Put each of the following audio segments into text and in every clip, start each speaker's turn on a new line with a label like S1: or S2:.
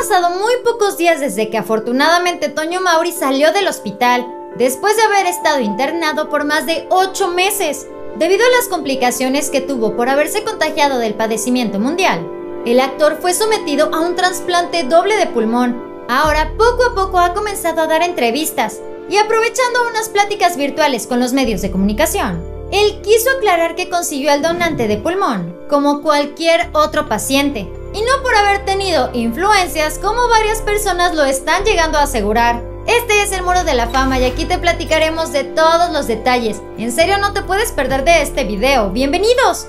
S1: pasado muy pocos días desde que afortunadamente Toño Mauri salió del hospital, después de haber estado internado por más de 8 meses, debido a las complicaciones que tuvo por haberse contagiado del padecimiento mundial. El actor fue sometido a un trasplante doble de pulmón. Ahora poco a poco ha comenzado a dar entrevistas y aprovechando unas pláticas virtuales con los medios de comunicación. Él quiso aclarar que consiguió el donante de pulmón, como cualquier otro paciente, y no por haber tenido influencias como varias personas lo están llegando a asegurar. Este es el Muro de la Fama y aquí te platicaremos de todos los detalles. En serio no te puedes perder de este video. ¡Bienvenidos!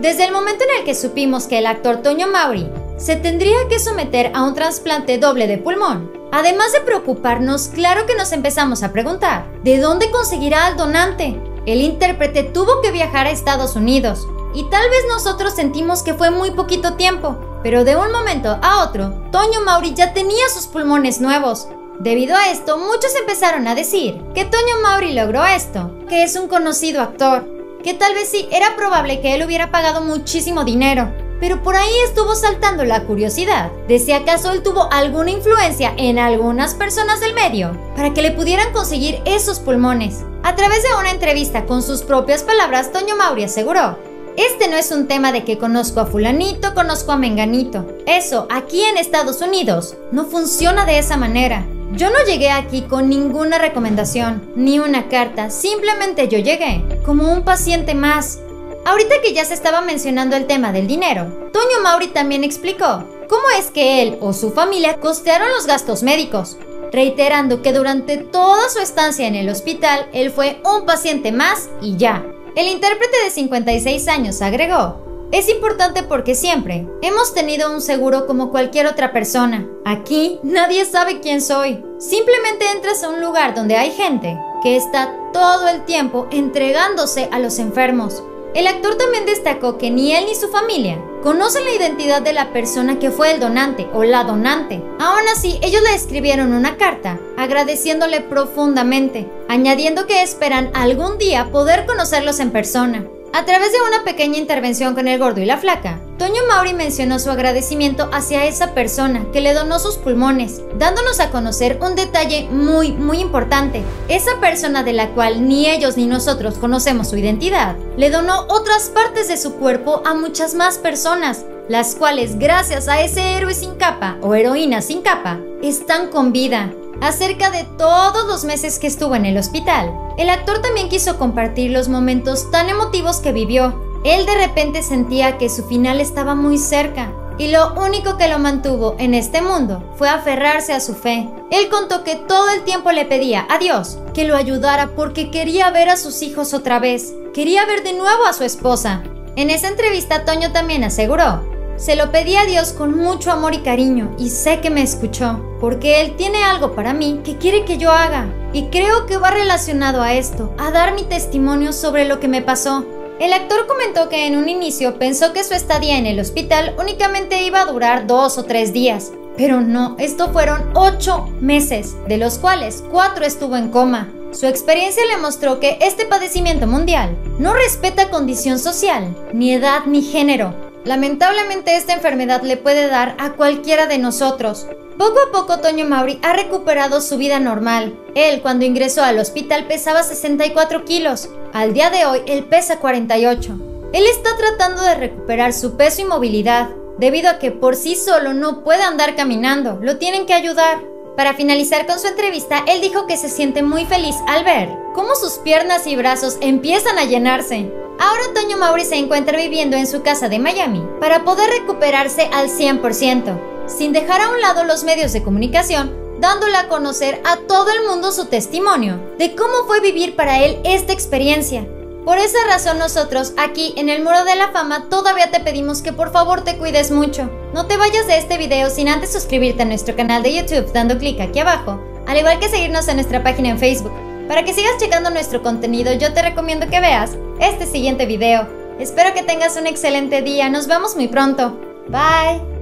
S1: Desde el momento en el que supimos que el actor Toño Mauri se tendría que someter a un trasplante doble de pulmón, además de preocuparnos, claro que nos empezamos a preguntar, ¿de dónde conseguirá al donante? El intérprete tuvo que viajar a Estados Unidos, y tal vez nosotros sentimos que fue muy poquito tiempo, pero de un momento a otro, Toño Mauri ya tenía sus pulmones nuevos. Debido a esto, muchos empezaron a decir que Toño Mauri logró esto, que es un conocido actor, que tal vez sí era probable que él hubiera pagado muchísimo dinero, pero por ahí estuvo saltando la curiosidad de si acaso él tuvo alguna influencia en algunas personas del medio para que le pudieran conseguir esos pulmones. A través de una entrevista con sus propias palabras, Toño Mauri aseguró este no es un tema de que conozco a fulanito, conozco a menganito. Eso, aquí en Estados Unidos, no funciona de esa manera. Yo no llegué aquí con ninguna recomendación, ni una carta, simplemente yo llegué como un paciente más. Ahorita que ya se estaba mencionando el tema del dinero, Toño Mauri también explicó cómo es que él o su familia costearon los gastos médicos, reiterando que durante toda su estancia en el hospital él fue un paciente más y ya. El intérprete de 56 años agregó, es importante porque siempre hemos tenido un seguro como cualquier otra persona. Aquí nadie sabe quién soy. Simplemente entras a un lugar donde hay gente que está todo el tiempo entregándose a los enfermos. El actor también destacó que ni él ni su familia conocen la identidad de la persona que fue el donante o la donante. Aún así, ellos le escribieron una carta agradeciéndole profundamente, añadiendo que esperan algún día poder conocerlos en persona. A través de una pequeña intervención con el gordo y la flaca, Toño Mauri mencionó su agradecimiento hacia esa persona que le donó sus pulmones, dándonos a conocer un detalle muy, muy importante. Esa persona de la cual ni ellos ni nosotros conocemos su identidad, le donó otras partes de su cuerpo a muchas más personas, las cuales gracias a ese héroe sin capa o heroína sin capa, están con vida acerca de todos los meses que estuvo en el hospital. El actor también quiso compartir los momentos tan emotivos que vivió. Él de repente sentía que su final estaba muy cerca y lo único que lo mantuvo en este mundo fue aferrarse a su fe. Él contó que todo el tiempo le pedía a Dios que lo ayudara porque quería ver a sus hijos otra vez, quería ver de nuevo a su esposa. En esa entrevista Toño también aseguró se lo pedí a Dios con mucho amor y cariño y sé que me escuchó, porque Él tiene algo para mí que quiere que yo haga. Y creo que va relacionado a esto, a dar mi testimonio sobre lo que me pasó. El actor comentó que en un inicio pensó que su estadía en el hospital únicamente iba a durar dos o tres días, pero no, esto fueron ocho meses, de los cuales cuatro estuvo en coma. Su experiencia le mostró que este padecimiento mundial no respeta condición social, ni edad ni género, Lamentablemente esta enfermedad le puede dar a cualquiera de nosotros. Poco a poco Toño Mauri ha recuperado su vida normal. Él cuando ingresó al hospital pesaba 64 kilos. Al día de hoy él pesa 48. Él está tratando de recuperar su peso y movilidad, debido a que por sí solo no puede andar caminando, lo tienen que ayudar. Para finalizar con su entrevista, él dijo que se siente muy feliz al ver cómo sus piernas y brazos empiezan a llenarse. Ahora Toño Mauri se encuentra viviendo en su casa de Miami para poder recuperarse al 100%, sin dejar a un lado los medios de comunicación, dándole a conocer a todo el mundo su testimonio de cómo fue vivir para él esta experiencia. Por esa razón nosotros aquí en el Muro de la Fama todavía te pedimos que por favor te cuides mucho. No te vayas de este video sin antes suscribirte a nuestro canal de YouTube dando clic aquí abajo, al igual que seguirnos en nuestra página en Facebook. Para que sigas checando nuestro contenido, yo te recomiendo que veas este siguiente video. Espero que tengas un excelente día, nos vemos muy pronto. Bye.